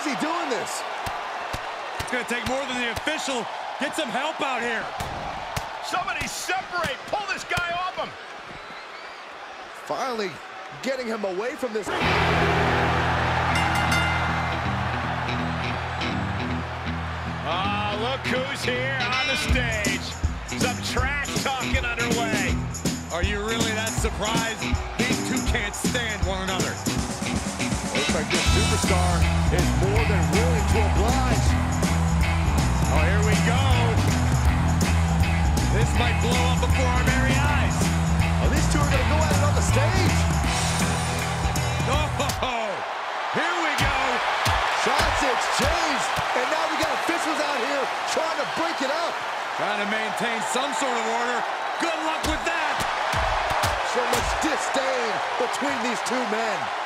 is he doing this? It's going to take more than the official. Get some help out here. Somebody separate. Pull this guy off him. Finally getting him away from this. Ah, oh, look who's here on the stage. Some trash talking underway. Are you really that surprised? These two can't stand superstar is more than willing to oblige. Oh, here we go. This might blow up before our very eyes. Oh, these two are going to go at it on the stage. Oh, here we go. Shots exchanged, and now we got officials out here trying to break it up. Trying to maintain some sort of order. Good luck with that. So much disdain between these two men.